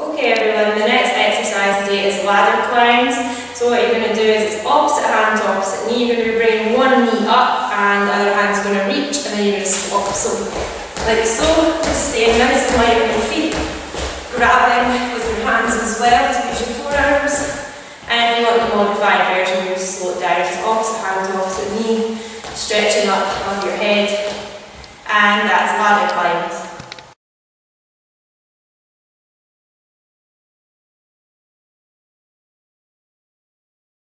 Okay everyone, the next exercise today is ladder climbs. So what you're going to do is it's opposite hand to opposite knee. You're going to be bringing one knee up and the other hand's going to reach and then you're going to swap. So like so, just staying nice and light on your feet. Grabbing with your hands as well to use your forearms. And you want the modified version, you just slow it down. It's opposite hand to opposite knee, stretching up above your head. And that's ladder climbs.